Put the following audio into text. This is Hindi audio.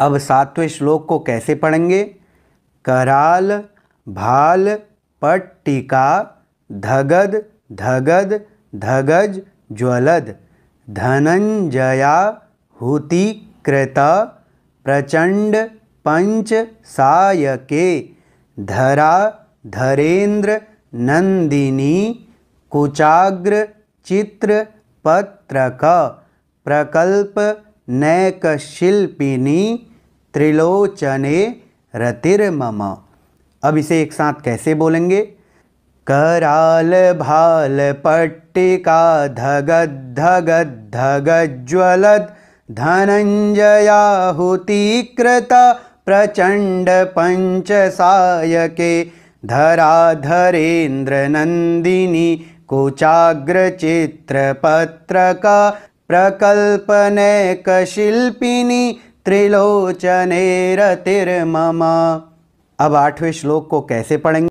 अब सातवें श्लोक को कैसे पढ़ेंगे? कराल, भाल पट्टिका धगद धगद, धगज, ज्वलद, धनंजया हुतिकृत प्रचंड, पंच, सायके, धरा धरेन्द्र नंदिनी, कुचाग्र, चित्र, पत्रक, प्रकल्प नैकशिल्पिनी त्रिलोचने रतिर्मम अब इसे एक साथ कैसे बोलेंगे? कराल भाल पट्टिका धगद धगद धगज्वलद धनञ्जयाहुतिकृत प्रचण्ड पञ्चसायके धराधरेन्द्रनन्दिनी कुचाग्रचित्रपत्रका प्रकल्पनैकशिल्पिनी त्रिलोचने रतिर्मम अब आठवें श्लोक को कैसे पढ़ेंगे?